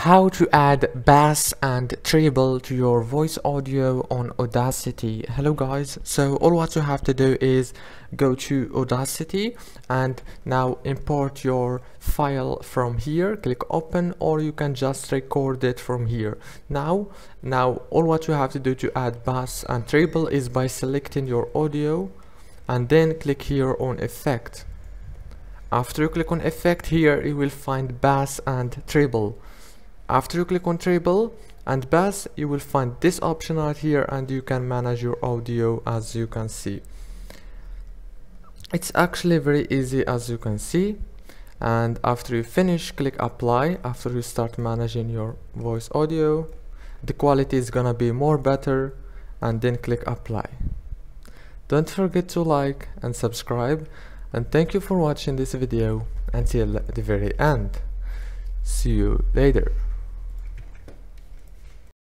how to add bass and treble to your voice audio on audacity. Hello guys. So all what you have to do is go to audacity and now import your file from here. Click open or you can just record it from here. Now now all what you have to do to add bass and treble is by selecting your audio and then click here on effect. After you click on effect here you will find bass and treble after you click on treble and bass you will find this option right here and you can manage your audio as you can see. It's actually very easy as you can see. And after you finish click apply. After you start managing your voice audio the quality is gonna be more better. And then click apply. Don't forget to like and subscribe. And thank you for watching this video. Until the very end. See you later